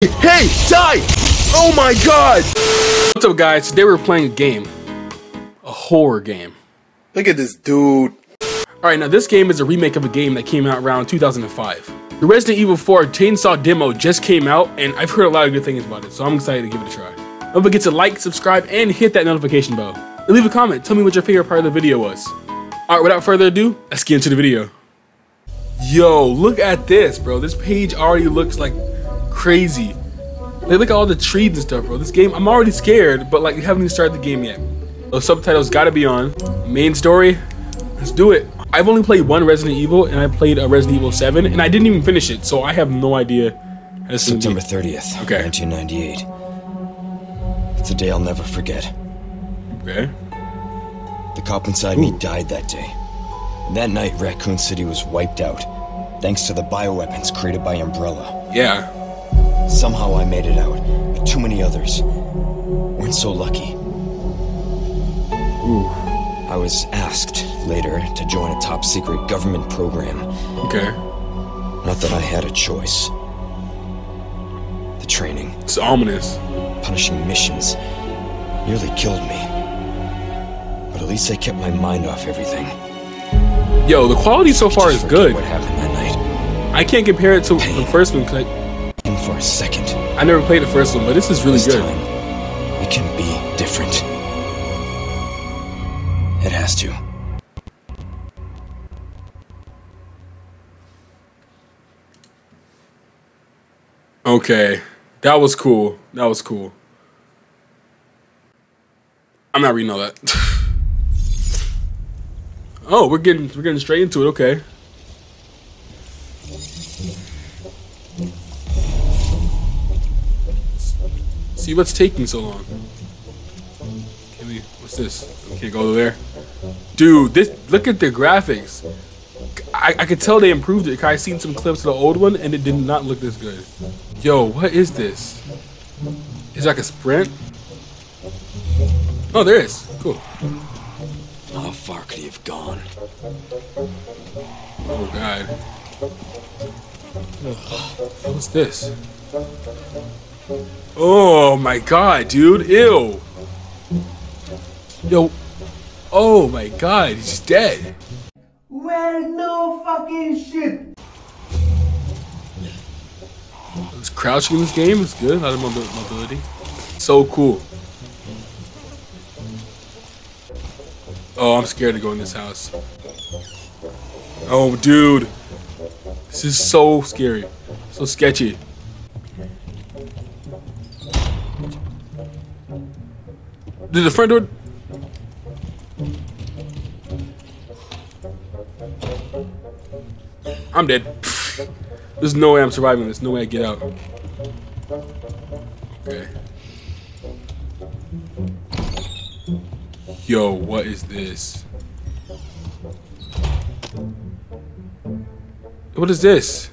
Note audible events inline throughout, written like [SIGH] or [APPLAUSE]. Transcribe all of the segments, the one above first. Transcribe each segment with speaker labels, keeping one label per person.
Speaker 1: Hey, die! Oh my god!
Speaker 2: What's up guys? Today we're playing a game. A horror game.
Speaker 1: Look at this dude.
Speaker 2: Alright, now this game is a remake of a game that came out around 2005. The Resident Evil 4 Chainsaw demo just came out, and I've heard a lot of good things about it, so I'm excited to give it a try. Don't forget to like, subscribe, and hit that notification bell. And leave a comment, tell me what your favorite part of the video was. Alright, without further ado, let's get into the video. Yo, look at this, bro. This page already looks like crazy. Like, look at all the trees and stuff, bro. This game, I'm already scared, but like, we haven't even started the game yet. The subtitles gotta be on. Main story, let's do it. I've only played one Resident Evil, and I played a Resident Evil 7, and I didn't even finish it, so I have no idea.
Speaker 3: September 30th,
Speaker 2: Okay.
Speaker 3: 1998. It's a day I'll never forget.
Speaker 2: Okay.
Speaker 3: The cop inside me died that day. And that night, Raccoon City was wiped out, thanks to the bioweapons created by Umbrella.
Speaker 2: Yeah.
Speaker 3: Somehow I made it out, but too many others weren't so lucky.
Speaker 2: Ooh.
Speaker 3: I was asked later to join a top secret government program.
Speaker 2: Okay.
Speaker 3: Not that I had a choice. The training,
Speaker 2: It's ominous.
Speaker 3: punishing missions, nearly killed me. But at least I kept my mind off everything.
Speaker 2: Yo, the quality so far is good.
Speaker 3: What happened that night?
Speaker 2: I can't compare it to the first one
Speaker 3: for a second.
Speaker 2: I never played the first one, but this is really
Speaker 3: This
Speaker 2: good.
Speaker 3: time, it can be different. It has to.
Speaker 2: Okay, that was cool. That was cool. I'm not reading all that. [LAUGHS] oh, we're getting we're getting straight into it. Okay. See what's taking so long. Can we? What's this? We can't go over there. Dude, this look at the graphics. I, I could tell they improved it. I seen some clips of the old one and it did not look this good. Yo, what is this? Is like a sprint? Oh, there is. Cool.
Speaker 3: How far could he have gone?
Speaker 2: Oh god. What's this? Oh my god, dude. Ew. Yo. Oh my god, he's dead.
Speaker 4: Well, no fucking shit.
Speaker 2: This crouching in this game is good. A lot of mobility. So cool. Oh, I'm scared to go in this house. Oh, dude. This is so scary. So sketchy. Did the front door... I'm dead. There's no way I'm surviving this. No way I get out. Okay. Yo, what is this? What is this?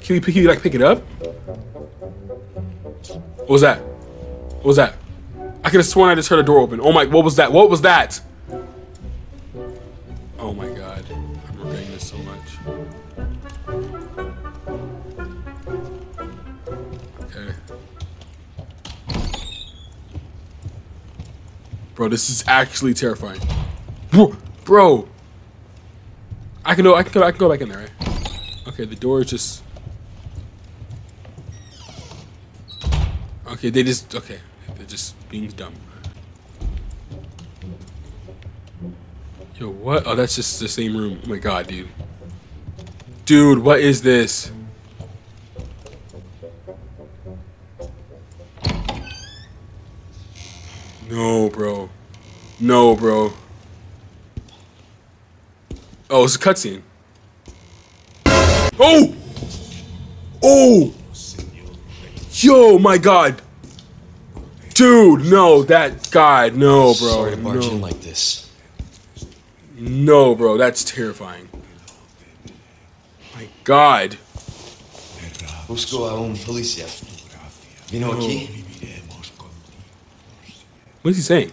Speaker 2: Can can we like pick it up? What was that? What was that? I could have sworn I just heard a door open. Oh my, what was that? What was that? Oh my god. I'm regretting this so much. Okay. Bro, this is actually terrifying. Bro, bro. I can go I can go I can go back in there, right? Okay, the door is just Okay, they just okay. They're just being dumb. Yo, what? Oh, that's just the same room. Oh my god, dude. Dude, what is this? No, bro. No, bro. Oh, it's a cutscene. Oh! Oh! Yo, my god! Dude, no, that god, no, bro.
Speaker 3: Sorry to barge in like this.
Speaker 2: No, bro, that's terrifying. My God.
Speaker 3: Busco a un policía. Vino aquí.
Speaker 2: What is he saying?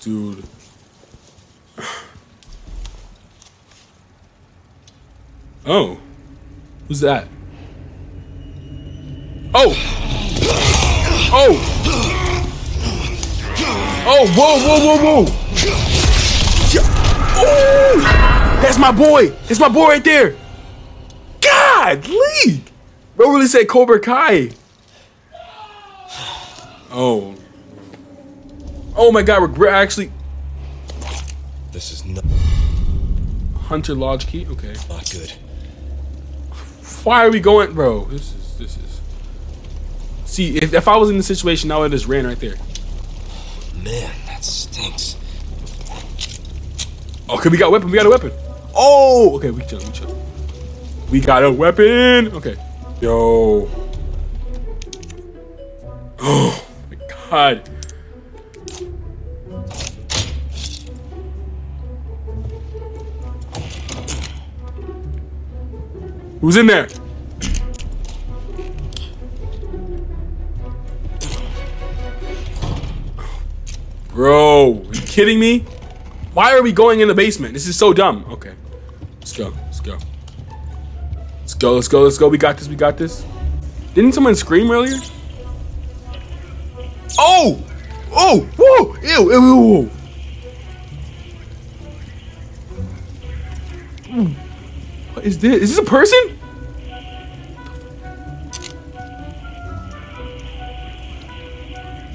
Speaker 2: Dude. Oh. Who's that? Oh! Oh! Oh, whoa, whoa, whoa, whoa! Oh! That's my boy! That's my boy right there! God, Lee! Bro really said Cobra Kai. Oh. Oh my god, we're actually
Speaker 3: This is not,
Speaker 2: Hunter Lodge Key? Okay.
Speaker 3: not good.
Speaker 2: Why are we going bro? This is this is See, if, if I was in the situation now I just ran right there.
Speaker 3: Man, that stinks.
Speaker 2: Oh, okay, we got a weapon, we got a weapon. Oh okay, we chill, we chill. We got a weapon! Okay. Yo. [GASPS] Oh my god. Who's in there? Bro, you kidding me? Why are we going in the basement? This is so dumb. Okay. Let's go. Let's go. Let's go. Let's go. Let's go. We got this. We got this. Didn't someone scream earlier? Oh! Oh! Whoa! Ew! Ew! Ew! ew. Is this? Is this a person?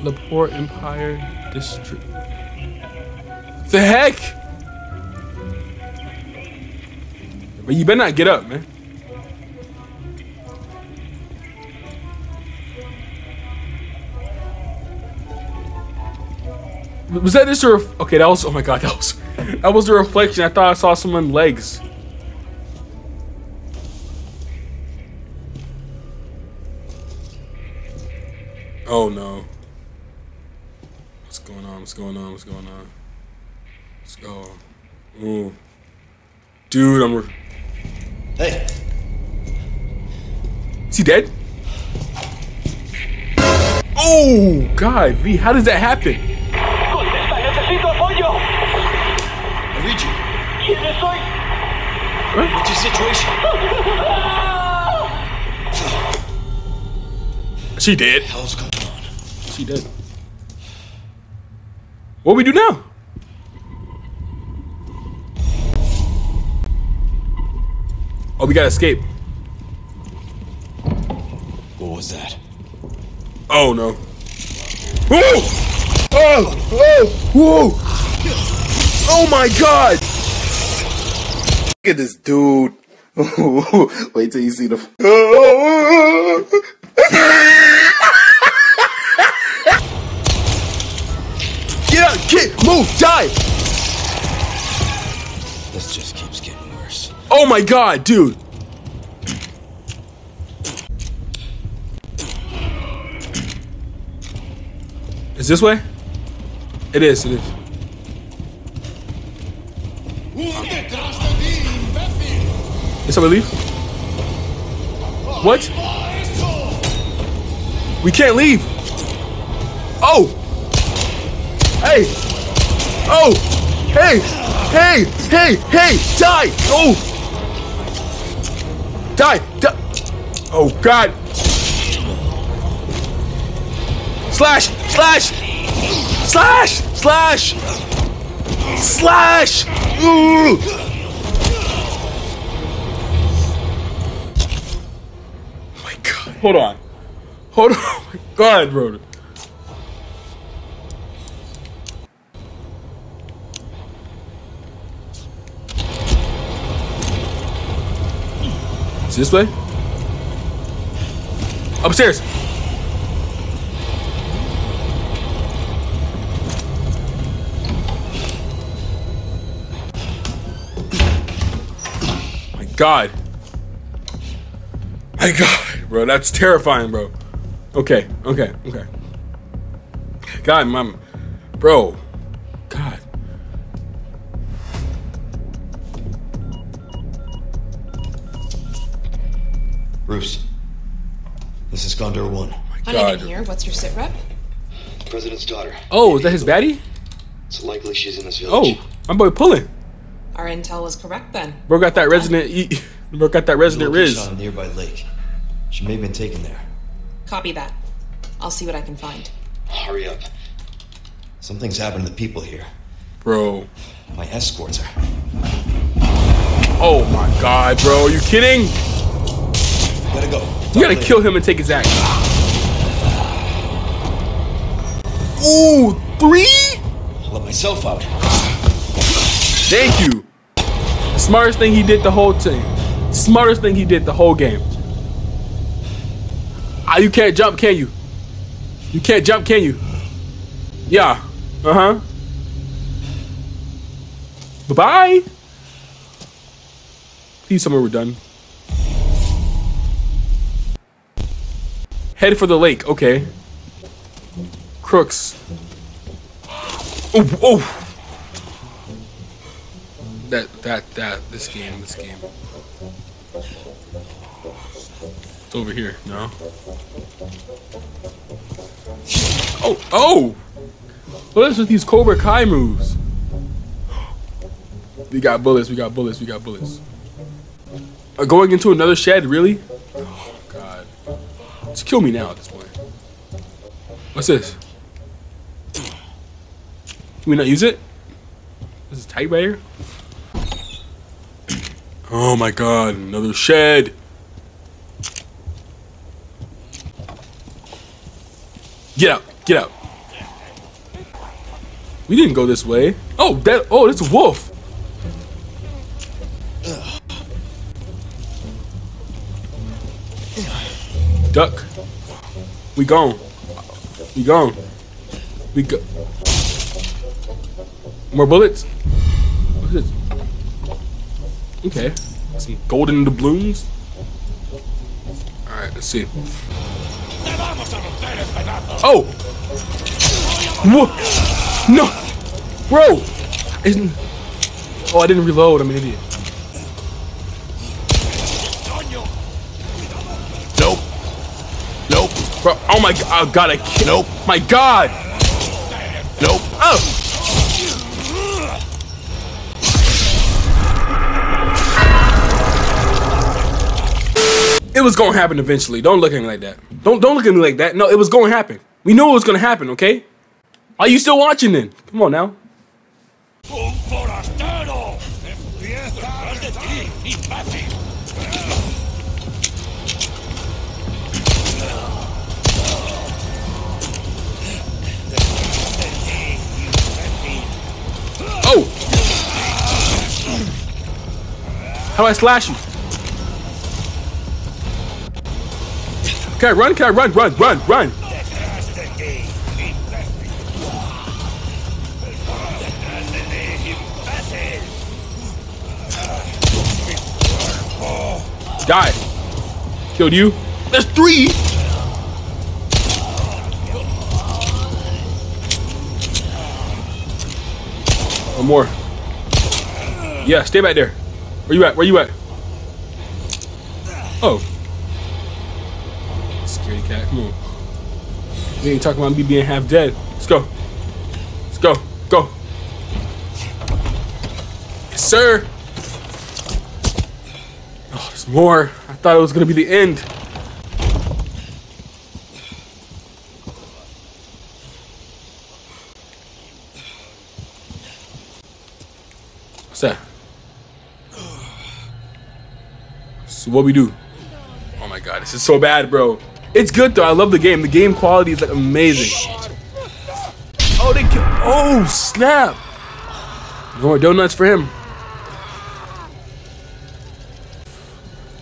Speaker 2: Laporte Empire District. The heck? But you better not get up, man. Was that just a okay? That was oh my god, that was [LAUGHS] that was a reflection. I thought I saw someone's legs. Oh no. What's going on? What's going on? What's going on? Let's go. Ooh. Dude, I'm. Re-
Speaker 3: Hey,
Speaker 2: Is he dead? Oh God, V, how does that happen?
Speaker 5: Contesta, necesito apoyo.
Speaker 3: I read you.
Speaker 5: ¿Quién soy?
Speaker 3: What's your situation?
Speaker 2: She dead.
Speaker 3: Hell's going on?
Speaker 2: She dead. What we do now? Oh, we gotta escape.
Speaker 3: What was that?
Speaker 2: Oh no. Whoa! Oh! Oh! Whoa!
Speaker 1: Oh my god! Look at this dude. [LAUGHS] Wait till you see the. [LAUGHS] [LAUGHS] Move! Die!
Speaker 3: This just keeps getting worse.
Speaker 2: Oh my god, dude! Is this way? It is, it is. Did somebody leave? What? We can't leave! Oh! Hey! Oh! Hey! Hey! Hey! Hey! Die! Oh! Die! Die! Oh God! Slash! Slash! Slash! Slash! Slash! Ooh! Oh my God! Hold on! Hold on! [LAUGHS] Oh my God, bro! This way? Upstairs. My God. My God, bro, that's terrifying, bro. Okay, okay, okay. God, mom, bro.
Speaker 3: This is Gondor 1.
Speaker 2: My
Speaker 6: I didn't hear. What's your sit rep?
Speaker 3: President's daughter.
Speaker 2: Oh, is that his baddie?
Speaker 3: It's likely she's in this village.
Speaker 2: Oh, my boy pulling.
Speaker 6: Our intel was correct then.
Speaker 2: Bro got that resident. E [LAUGHS] bro got that resident
Speaker 3: Location
Speaker 2: Riz.
Speaker 3: on a nearby lake. She may have been taken there.
Speaker 6: Copy that. I'll see what I can find.
Speaker 3: Hurry up. Something's happened to the people here.
Speaker 2: Bro.
Speaker 3: My escorts are.
Speaker 2: Oh my god, bro. Are you kidding?
Speaker 3: Gotta go.
Speaker 2: You gotta kill him and take his axe. Ooh, three?
Speaker 3: Let myself out.
Speaker 2: Thank you. Smartest thing he did the whole thing. Smartest thing he did the whole game. Ah, you can't jump, can you? You can't jump, can you? Yeah. Uh huh. Bye bye. Please, somewhere we're done. Head for the lake. Okay. Crooks. Oh, oh. That that that this game, this game. It's over here. No. Oh oh. What is with these Cobra Kai moves? We got bullets. We got bullets. We got bullets. Uh, going into another shed, really? Just kill me now at this point. What's this? Can we not use it? This is tight right here. Oh my god, another shed. Get out, get out. We didn't go this way. Oh, that oh, that's a wolf. Duck. We gone. We gone. We go. More bullets? What's this? Okay. Some golden doubloons. Alright, let's see. Oh! Whoa! No! Bro! Isn't. Oh, I didn't reload. I'm an idiot. Nope. Nope. Bro, oh my god. Oh god, I can't. Nope. My god! Nope. Oh! It was gonna happen eventually. Don't look at me like that. Don't don't look at me like that. No, it was gonna happen. We knew it was gonna happen, okay? Are you still watching then? Come on now. How do I slash you? Okay, run? Can I run? Run, run, run! Die. Killed you. There's three! One more. Yeah, stay back there. Where you at? Where you at? Oh. Security cat, come on. We ain't talking about me being half dead. Let's go. Let's go. Go. Yes, sir. Oh, there's more. I thought it was gonna be the end. What's that? So what we do? Oh my god, this is so bad, bro. It's good though. I love the game. The game quality is like amazing. Oh, they kill. Oh, snap. More donuts for him.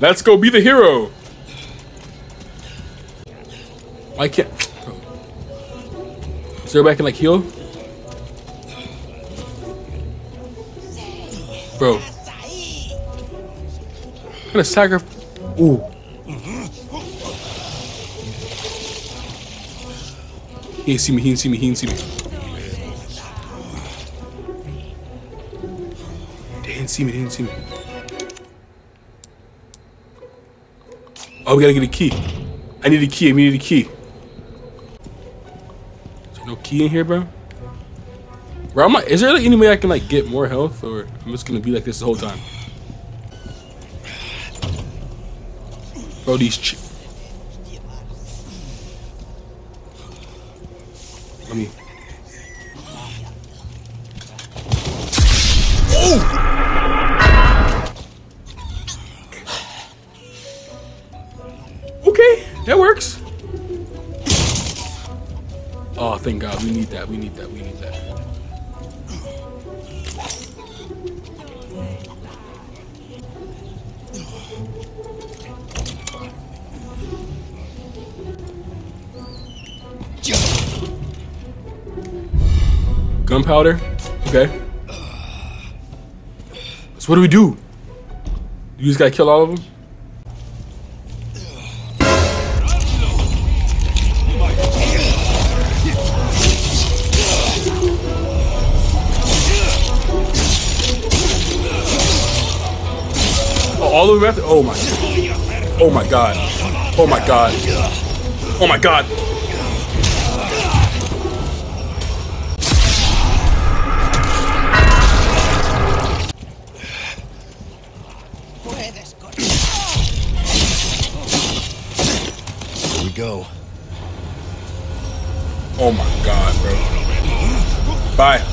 Speaker 2: Let's go be the hero. I can't. Bro. Is everybody can like heal? Bro. Of sacrifice? Ooh. He ain't see me, he ain't see me, he ain't see me. They didn't see me, they didn't see me. Oh, we gotta get a key. I need a key, I need a key. Is there no key in here, bro? Bro, I'm like, is there like, any way I can like get more health, or I'm just gonna be like this the whole time? Bro, these. Ch- Let me. Okay, that works. Oh, thank God. We need that. We need that. We need that. Gunpowder? Okay. So what do we do? You just gotta kill all of them? Oh, all of them after? Oh my. Oh my god. Oh my god. Oh my god. Oh my god, bro. Bye.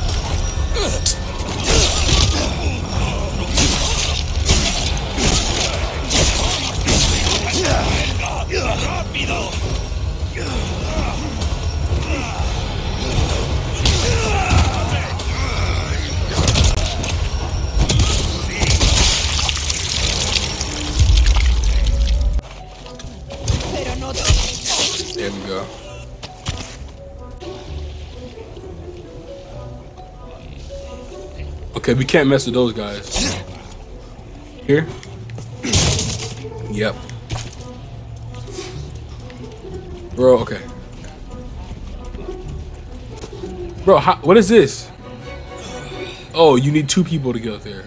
Speaker 2: Okay, we can't mess with those guys. Here? Yep. Bro, okay. Bro, how, what is this? Oh, you need two people to get there.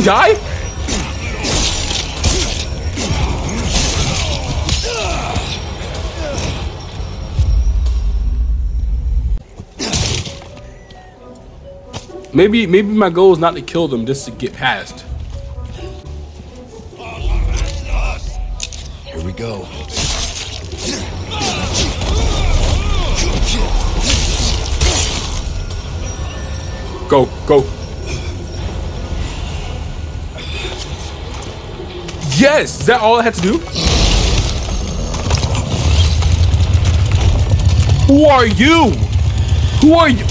Speaker 2: Didn't die? Maybe, maybe my goal is not to kill them, just to get past.
Speaker 5: Here we go.
Speaker 2: Go, go. Yes! Is that all I had to do? Who are you? Who are you?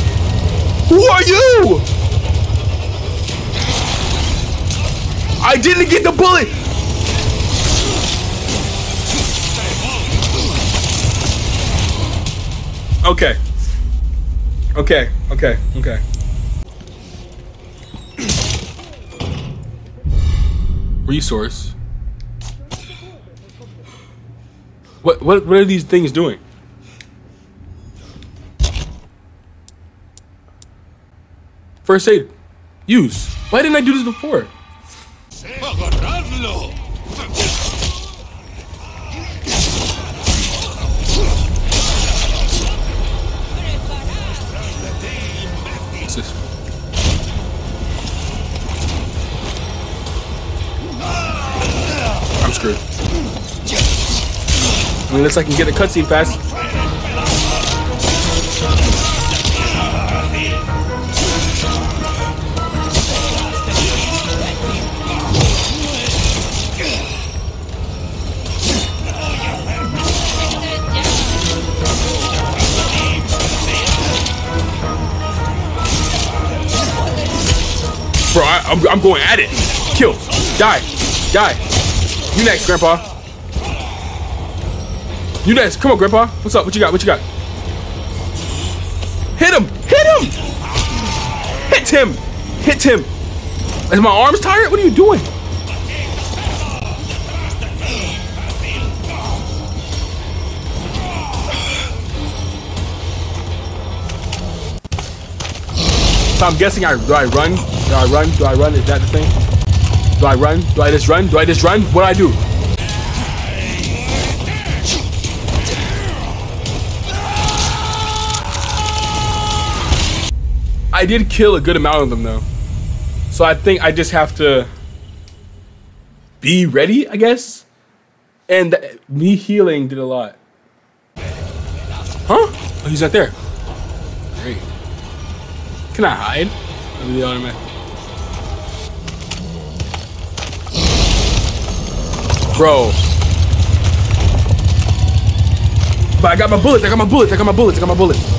Speaker 2: Who are you? I didn't get the bullet! Okay. Okay, okay, okay. Resource. What what what are these things doing? First aid. Use. Why didn't I do this before? Unless I can get a cutscene fast. Bro, I, I'm, I'm going at it. Kill. Die. Die. You next, Grandpa. You next. Come on, Grandpa. What's up? What you got? What you got? Hit him! Hit him! Hit him! Hit him! Is my arms tired? What are you doing? So I'm guessing I do I run? Do I run? Do I run? Is that the thing? Do I run? Do I just run? Do I just run? What do I do? I did kill a good amount of them though. So I think I just have to be ready, I guess. And me healing did a lot. Huh? Oh, he's not there. Great. Can I hide? Under the automatic. Bro. But I got my bullets, I got my bullets, I got my bullets, I got my bullets.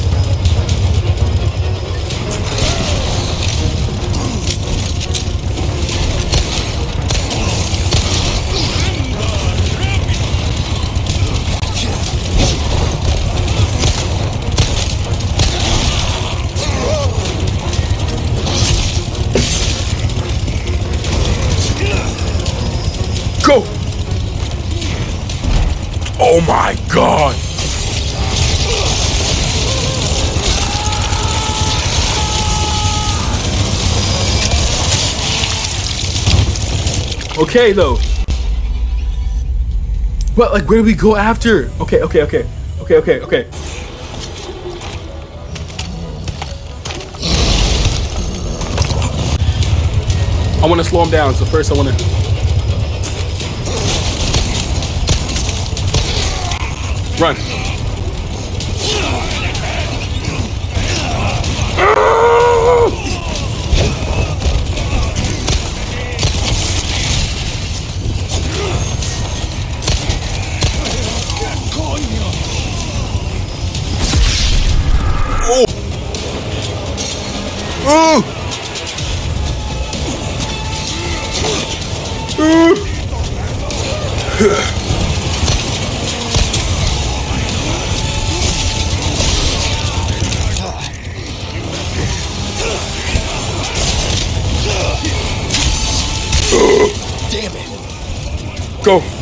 Speaker 2: Go! Oh my god! Okay though. What like where do we go after? Okay, okay, okay. Okay, okay, okay. I want to slow him down, so first I want to Run.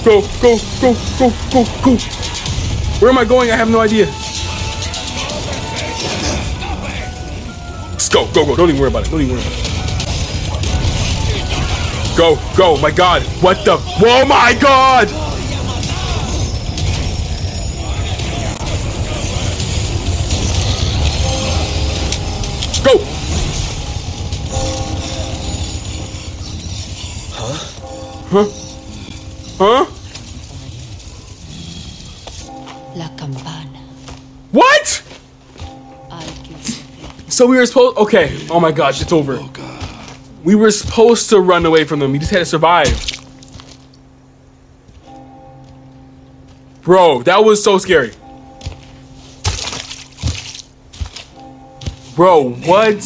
Speaker 2: Go, go, go, go, go, go. Where am I going? I have no idea. Let's go, go, go. Don't even worry about it. Don't even worry about it. Go, go. My God. What the? Oh my God. Go. Huh? Huh? Huh?
Speaker 7: La campana.
Speaker 2: What?
Speaker 7: Hay que obedecer.
Speaker 2: So we were supposed. Okay. Oh my gosh, it's over. Oh, we were supposed to run away from them. We just had to survive. Bro, that was so scary. Bro, what?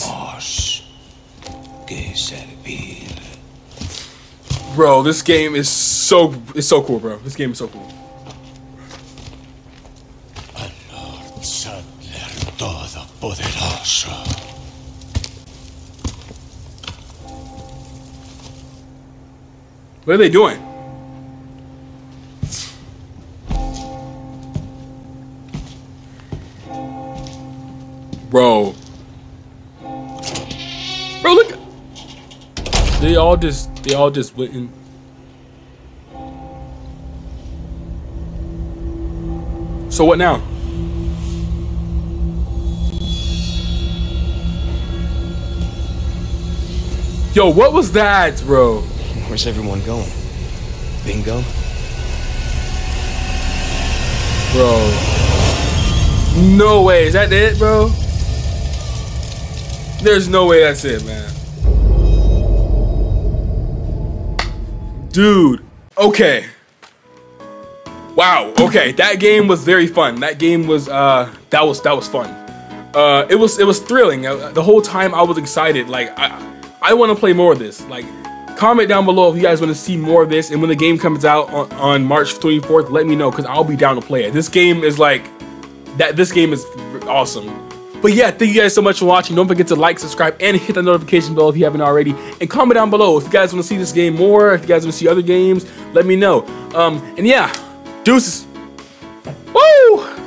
Speaker 2: Bro, this game is so it's so cool, bro. This game is so cool.
Speaker 5: Saddler Todopoderoso.
Speaker 2: What are they doing? Bro. Bro, look. They all just they all just went in. So what now? Yo, what was that, bro?
Speaker 3: Where's everyone going? Bingo?
Speaker 2: Bro. No way. Is that it, bro? There's no way that's it, man. Dude. Okay. Wow. Okay. That game was very fun. That game was uh that was that was fun. Uh it was it was thrilling. Uh, the whole time I was excited. Like I I want to play more of this. Like comment down below if you guys want to see more of this and when the game comes out on, on March 24th, let me know cuz I'll be down to play it. This game is like that this game is awesome. But yeah, thank you guys so much for watching. Don't forget to like, subscribe, and hit the notification bell if you haven't already. And comment down below if you guys want to see this game more, if you guys want to see other games, let me know. Um, and yeah, deuces. Woo!